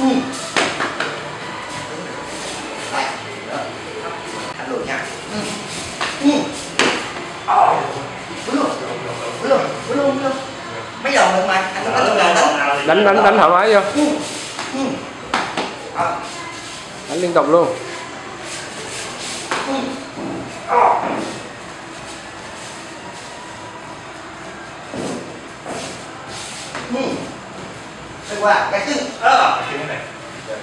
Phun Đấy Cắt lửa nha Phun Ờ luôn Vứt luôn Vứt luôn Vứt luôn Mấy đầu được mày Anh có đánh đầu đánh Đánh đánh đánh thoải mái vô Đánh liên tục luôn Ờ Move. Đi qua gạt chân ờ. Cái này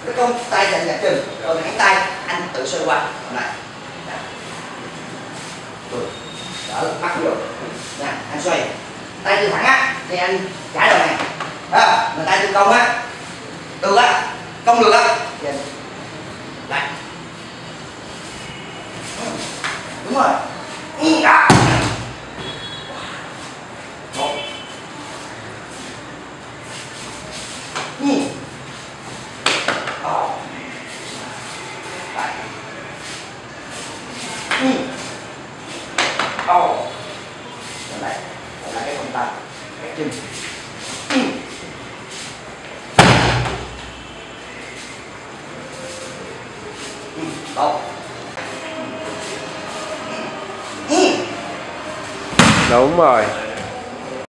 cái con tay dành gạt chân rồi cánh tay anh tự xoay qua. Còn lại rồi. Đỡ bắt vô. Nè anh xoay. Tay từ thẳng á thì anh chải đầu này. À, mà tay từ cong á. Được á. Cong được á. Thì anh lại đúng rồi. Ừ, à. một Ừ. Ờ. Lại. Ừ. Ờ. Trở lại. Trở là cái phần tay. Cái chân. Ừ. Ừ, Tốt. Ừ. Đúng rồi